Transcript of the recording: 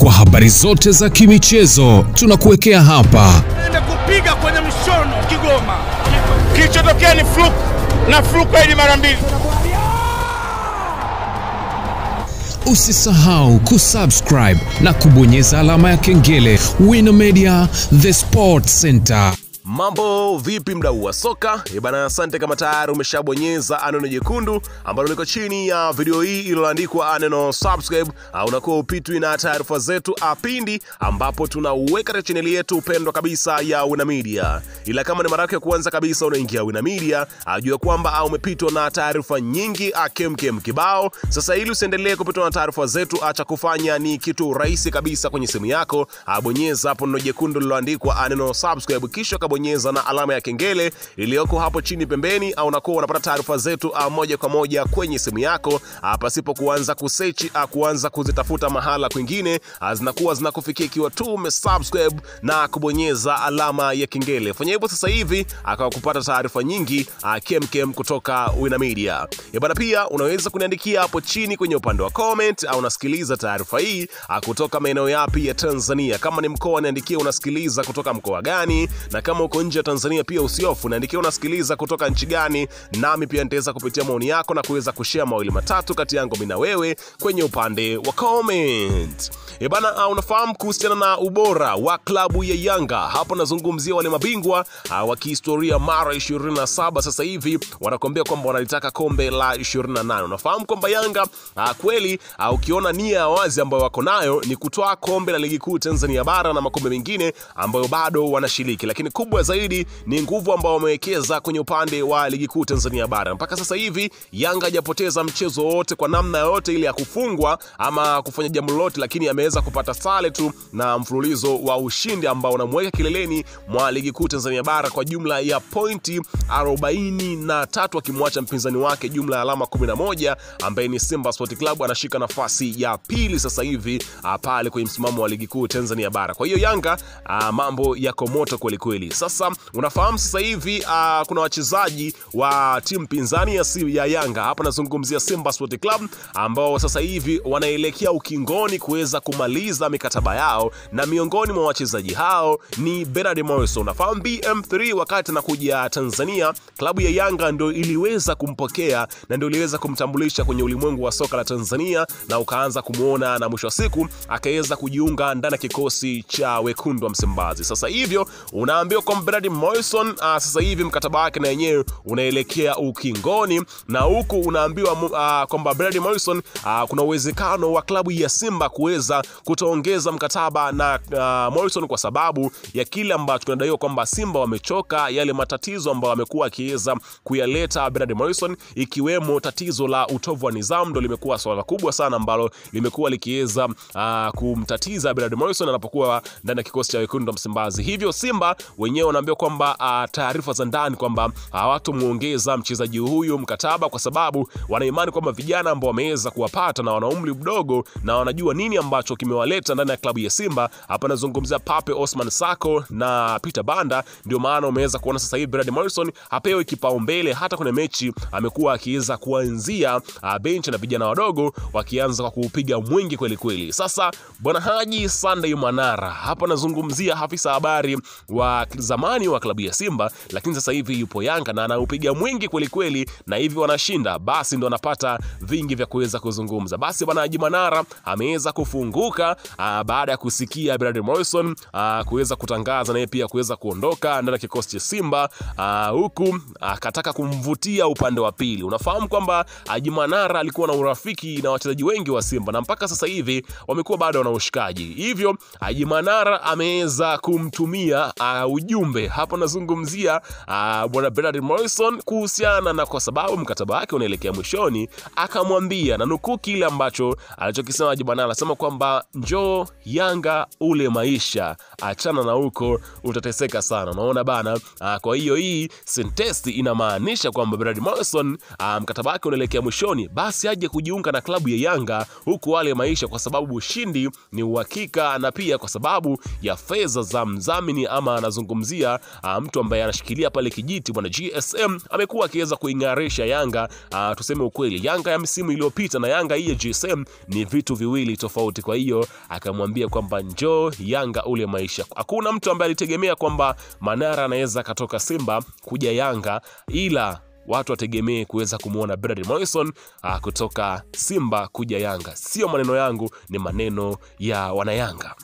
Kwa habari zote za kimichezo tunakuwekea hapa. Ende kupiga kwenye mshono Kigoma, kilichotokea ni fluke na fluke hili mara mbili. Usisahau kusubscribe na kubonyeza alama ya kengele. Wino Media, the sport center. Mambo vipi, mdau wa soka? Eh bana, asante kama tayari umeshabonyeza aneno jekundu ambalo liko chini ya video hii iliyoandikwa aneno subscribe. Uh, unakuwa upitwi na taarifa zetu apindi ambapo tunaweka katika chaneli yetu pendwa kabisa ya Wina Media. Ila kama ni mara yako ya kwanza kabisa unaingia Wina Media, ajua kwamba uh, umepitwa na taarifa nyingi akemkem kibao. Sasa ili usiendelee kupitwa na taarifa zetu, acha kufanya ni kitu rahisi kabisa kwenye simu yako. abonyeza bonyeza hapo neno jekundu lililoandikwa neno subscribe kisha kabonyeza na alama ya kengele iliyoko hapo chini pembeni, au unakuwa unapata taarifa zetu ah, moja kwa moja kwenye simu yako ah, pasipo kuanza kusearch ah, kuanza kuzitafuta mahala kwingine. Zinakuwa zinakufikia ikiwa tu umesubscribe na kubonyeza alama ya kengele. Fanya hivyo sasa hivi akawa kupata taarifa nyingi kemkem kutoka Wina Media. Ya bana, pia unaweza kuniandikia hapo chini kwenye upande wa comment au unasikiliza taarifa hii kutoka maeneo yapi ya Tanzania. Kama ni mkoa, niandikie unasikiliza kutoka mkoa gani, na kama uko nje ya Tanzania pia usiofu, naandikia unasikiliza kutoka nchi gani, nami pia nitaweza kupitia maoni yako na kuweza kushare mawili matatu kati yangu mimi na wewe kwenye upande wa comment. E bana, uh, unafahamu kuhusiana na ubora wa klabu ya Yanga. Hapo nazungumzia wale mabingwa uh, wa kihistoria mara 27 sasa hivi wanakuambia kwamba wanalitaka kombe la 28. Unafahamu kwamba Yanga uh, kweli ukiona nia ya wazi ambayo wako nayo ni kutoa kombe la ligi kuu Tanzania bara na makombe mengine ambayo bado wanashiriki, lakini kubwa zaidi ni nguvu ambao wamewekeza kwenye upande wa ligi kuu Tanzania bara. Mpaka sasa hivi Yanga hajapoteza mchezo wote kwa namna yoyote ile ya kufungwa ama kufanya jambo lolote, lakini ameweza kupata sare tu na mfululizo wa ushindi ambao unamweka kileleni mwa ligi kuu Tanzania bara kwa jumla ya pointi 43 akimwacha mpinzani wake jumla ya alama 11 ambaye ni Simba Sport Club anashika nafasi ya pili sasa hivi ah, pale kwenye msimamo wa ligi kuu Tanzania bara. Kwa hiyo Yanga a, mambo yako moto kweli kweli. Sasa unafahamu sasa hivi uh, kuna wachezaji wa timu pinzani ya, ya Yanga hapa nazungumzia Simba Sport Club ambao sasa hivi wanaelekea ukingoni kuweza kumaliza mikataba yao, na miongoni mwa wachezaji hao ni Bernard Morrison. Unafahamu BM3 wakati anakuja Tanzania, klabu ya Yanga ndo iliweza kumpokea na ndio iliweza kumtambulisha kwenye ulimwengu wa soka la Tanzania, na ukaanza kumwona na mwisho wa siku akaweza kujiunga ndani ya kikosi cha wekundu wa Msimbazi. Sasa hivyo unaambiwa Bernard Morrison uh, sasa hivi mkataba wake na yenyewe unaelekea ukingoni, na huku unaambiwa uh, kwamba Bernard Morrison uh, kuna uwezekano wa klabu ya Simba kuweza kutoongeza mkataba na uh, Morrison kwa sababu ya kile ambacho kinadaiwa kwamba Simba wamechoka yale matatizo ambayo amekuwa akiweza kuyaleta Bernard Morrison, ikiwemo tatizo la utovu wa nidhamu, ndo limekuwa swala kubwa sana ambalo limekuwa likiweza kumtatiza Bernard Morrison anapokuwa ndani ya kikosi cha wekundu wa Msimbazi. Hivyo Simba wenyewe wanaambia kwamba uh, taarifa za ndani kwamba hawatomuongeza mchezaji huyu mkataba kwa sababu wanaimani kwamba vijana ambao wameweza kuwapata na wana umri mdogo na wanajua nini ambacho kimewaleta ndani ya klabu ya Simba. Hapa nazungumzia Pape Osman Sako na Peter Banda, ndio maana umeweza kuona sasa hivi Brad Morrison hapewi kipaumbele hata kwenye mechi, amekuwa akiweza kuanzia uh, bench na vijana wadogo wakianza kwa kuupiga mwingi kweli kweli. Sasa bwana Haji Sunday Manara, hapa nazungumzia afisa habari wa zamani wa klabu ya Simba, lakini sasa hivi yupo Yanga na anaupiga mwingi kwelikweli, kweli, na hivi wanashinda, basi ndo anapata vingi vya kuweza kuzungumza. Basi bwana Haji Manara ameweza kufunguka aa, baada ya kusikia Bernard Morrison aa, kuweza kutangaza naye pia kuweza kuondoka ndani ya kikosi cha Simba huku akataka kumvutia upande wa pili. Unafahamu kwamba Haji Manara alikuwa na urafiki na wachezaji wengi wa Simba na mpaka sasa hivi wamekuwa bado wana ushikaji, hivyo Haji Manara ameweza kumtumia uh, ujumbe hapo, nazungumzia uh, bwana Bernard Morrison kuhusiana na kwa sababu mkataba wake unaelekea mwishoni, akamwambia na nukuu kile ambacho alichokisema Jibana, anasema kwamba njoo Yanga ule maisha, achana na huko utateseka sana. Unaona bana. Uh, kwa hiyo hii sentesti inamaanisha kwamba Bernard Morrison uh, mkataba wake unaelekea mwishoni, basi aje kujiunga na klabu ya Yanga huku wale maisha, kwa sababu ushindi ni uhakika na pia kwa sababu ya fedha za mdhamini ama anazungumzia pia a, mtu ambaye anashikilia pale kijiti bwana GSM amekuwa akiweza kuing'arisha Yanga. A, tuseme ukweli, Yanga ya msimu iliyopita na Yanga hii ya GSM ni vitu viwili tofauti. Kwa hiyo akamwambia kwamba njoo Yanga ule maisha. Hakuna mtu ambaye alitegemea kwamba Manara anaweza akatoka Simba kuja Yanga, ila watu wategemee kuweza kumwona Bradley Morrison uh, kutoka Simba kuja Yanga. Sio maneno yangu, ni maneno ya wanayanga.